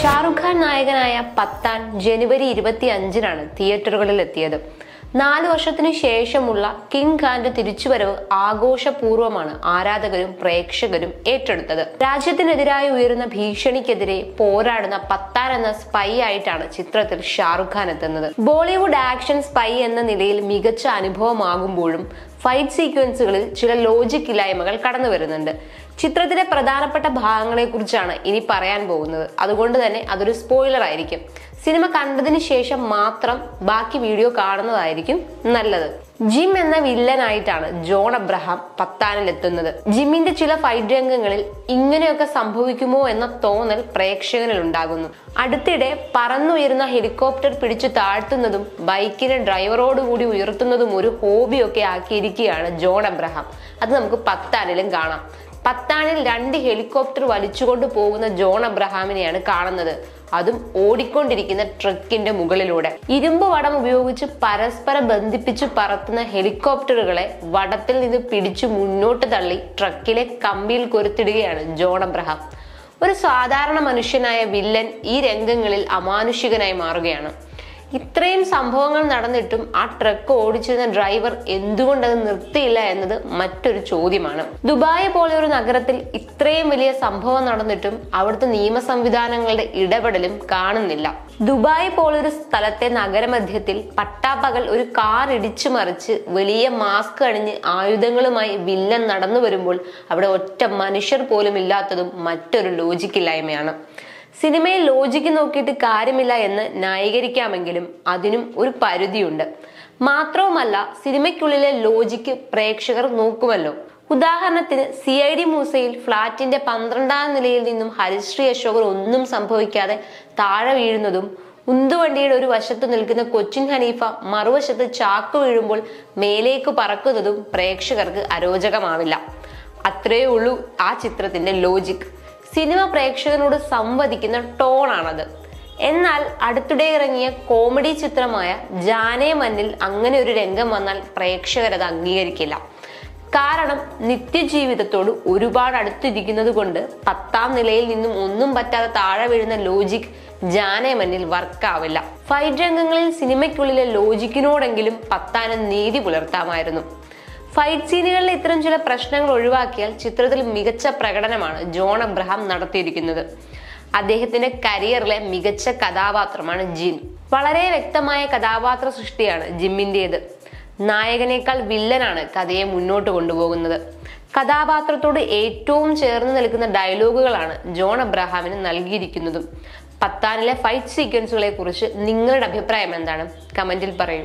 ഷാറുഖ് ഖാൻ നായകനായ പത്താൻ ജനുവരി ഇരുപത്തി അഞ്ചിനാണ് തിയേറ്ററുകളിൽ എത്തിയത് നാല് വർഷത്തിനു ശേഷമുള്ള കിങ് ഖാന്റെ തിരിച്ചുവരവ് ആഘോഷപൂർവമാണ് ആരാധകരും പ്രേക്ഷകരും ഏറ്റെടുത്തത്. രാജ്യത്തിനെതിരായി ഉയരുന്ന ഭീഷണിക്കെതിരെ പോരാടുന്ന പത്താൻ എന്ന സ്പൈ ആയിട്ടാണ് ചിത്രത്തിൽ ഷാറുഖ് ഖാൻ എത്തുന്നത്. ബോളിവുഡ് ആക്ഷൻ സ്പൈ എന്ന നിലയിൽ മികച്ച അനുഭവമാകുമ്പോഴും ഫൈറ്റ് സീക്വൻസുകളിൽ ചില ലോജിക് ഇല്ലായ്മകൾ കടന്നു വരുന്നുണ്ട് ചിത്രത്തിലെ പ്രധാനപ്പെട്ട ഭാഗങ്ങളെ കുറിച്ചാണ് ഇനി പറയാൻ പോകുന്നത്. അതുകൊണ്ട് തന്നെ അതൊരു സ്പോയിലർ ആയിരിക്കും. സിനിമ കണ്ടതിന് ശേഷം മാത്രം ബാക്കി വീഡിയോ കാണുന്നതായിരിക്കും നല്ലത്. ജിം എന്ന വില്ലനായിട്ടാണ് ജോൺ അബ്രഹാം പത്താനിൽ എത്തുന്നത് ജിമ്മിന്റെ ചില ഫൈറ്റ് രംഗങ്ങളിൽ ഇങ്ങനെയൊക്കെ സംഭവിക്കുമോ എന്ന തോന്നൽ പ്രേക്ഷകനിൽ ഉണ്ടാകുന്നു. അടുത്തിടെ പറന്നുയരുന്ന ഹെലികോപ്റ്റർ പിടിച്ചു താഴ്ത്തുന്നതും ബൈക്കിനെ ഡ്രൈവറോടുകൂടി ഉയർത്തുന്നതും ഒരു ഹോബിയൊക്കെ ആക്കിയിരിക്കുകയാണ് ജോൺ അബ്രഹാം. അത് നമുക്ക് പത്താനിലും കാണാം. പത്താണിൽ രണ്ട് ഹെലികോപ്റ്റർ വലിച്ചുകൊണ്ട് പോകുന്ന ജോൺ അബ്രഹാമിനെയാണ് കാണുന്നത്. അതും ഓടിക്കൊണ്ടിരിക്കുന്ന ട്രക്കിന്റെ മുകളിലൂടെ. ഇരുമ്പ് വടം ഉപയോഗിച്ച് പരസ്പരം ബന്ധിപ്പിച്ച് പറത്തുന്ന ഹെലികോപ്റ്ററുകളെ വടത്തിൽ നിന്ന് പിടിച്ചു മുന്നോട്ട് തള്ളി ട്രക്കിലെ കമ്പിയിൽ കൊരുത്തിടുകയാണ് ജോൺ അബ്രഹാം. ഒരു സാധാരണ മനുഷ്യനായ വില്ലൻ ഈ രംഗങ്ങളിൽ അമാനുഷികനായി മാറുകയാണ്. ഇത്രയും സംഭവങ്ങൾ നടന്നിട്ടും ആ ട്രക്ക് ഓടിച്ചിരുന്ന ഡ്രൈവർ എന്തുകൊണ്ട് അത് നിർത്തിയില്ല എന്നത് മറ്റൊരു ചോദ്യമാണ്. ദുബായ് പോലെ ഒരു നഗരത്തിൽ ഇത്രയും വലിയ സംഭവം നടന്നിട്ടും അവിടുത്തെ നിയമ സംവിധാനങ്ങളുടെ ഇടപെടലും കാണുന്നില്ല. ദുബായ് പോലൊരു സ്ഥലത്തെ നഗരമധ്യത്തിൽ പട്ടാപ്പകൽ ഒരു കാർ ഇടിച്ചു മറിച്ച് വലിയ മാസ്ക് അണിഞ്ഞ് ആയുധങ്ങളുമായി വില്ലൻ നടന്നു വരുമ്പോൾ അവിടെ ഒറ്റ മനുഷ്യർ പോലും ഇല്ലാത്തതും മറ്റൊരു ലോജിക്കില്ലായ്മയാണ് സിനിമയിൽ ലോജിക്ക് നോക്കിയിട്ട് കാര്യമില്ല എന്ന് ന്യായീകരിക്കാമെങ്കിലും അതിനും ഒരു പരിധിയുണ്ട്. മാത്രവുമല്ല സിനിമയ്ക്കുള്ളിലെ ലോജിക്ക് പ്രേക്ഷകർ നോക്കുമല്ലോ. ഉദാഹരണത്തിന് സി ഐ ഡി മൂസയിൽ ഫ്ളാറ്റിന്റെ പന്ത്രണ്ടാം നിലയിൽ നിന്നും ഹരിശ്രീ അശോകർ ഒന്നും സംഭവിക്കാതെ താഴെ വീഴുന്നതും ഉന്തുവണ്ടിയുടെ ഒരു വശത്ത് നിൽക്കുന്ന കൊച്ചിൻ ഹനീഫ മറുവശത്ത് ചാക്ക് വീഴുമ്പോൾ മേലേക്ക് പറക്കുന്നതും പ്രേക്ഷകർക്ക് അരോചകമാവില്ല. അത്രയേ ഉള്ളൂ ആ ചിത്രത്തിന്റെ ലോജിക് സിനിമ പ്രേക്ഷകനോട് സംവദിക്കുന്ന ടോണാണത് എന്നാൽ അടുത്തിടെ ഇറങ്ങിയ കോമഡി ചിത്രമായ ജാനേ മന്നിൽ അങ്ങനെ ഒരു രംഗം വന്നാൽ പ്രേക്ഷകർ അത് അംഗീകരിക്കില്ല. കാരണം നിത്യജീവിതത്തോട് ഒരുപാട് അടുത്തിരിക്കുന്നത് കൊണ്ട് പത്താം നിലയിൽ നിന്നും ഒന്നും പറ്റാതെ താഴെ വീഴുന്ന ലോജിക് ജാനേ മന്നിൽ വർക്കാവില്ല ഫൈറ്റ് രംഗങ്ങളിൽ സിനിമയ്ക്കുള്ളിലെ ലോജിക്കിനോടെങ്കിലും പത്താനം നീതി പുലർത്താമായിരുന്നു. ഫൈറ്റ് സീനുകളിൽ ഇത്തരം ചില പ്രശ്നങ്ങൾ ഒഴിവാക്കിയാൽ ചിത്രത്തിൽ മികച്ച പ്രകടനമാണ് ജോൺ അബ്രഹാം നടത്തിയിരിക്കുന്നത്. അദ്ദേഹത്തിന്റെ കരിയറിലെ മികച്ച കഥാപാത്രമാണ് ജിൻ. വളരെ വ്യക്തമായ കഥാപാത്ര സൃഷ്ടിയാണ് ജിമ്മിന്റെത് നായകനേക്കാൾ വില്ലനാണ് കഥയെ മുന്നോട്ട് കൊണ്ടുപോകുന്നത്. കഥാപാത്രത്തോട് ഏറ്റവും ചേർന്ന് നിൽക്കുന്ന ഡയലോഗുകളാണ് ജോൺ അബ്രഹാമിന് നൽകിയിരിക്കുന്നതും. പത്താനിലെ ഫൈറ്റ് സീക്വൻസുകളെ കുറിച്ച് നിങ്ങളുടെ അഭിപ്രായം എന്താണ്? കമന്റിൽ പറയൂ.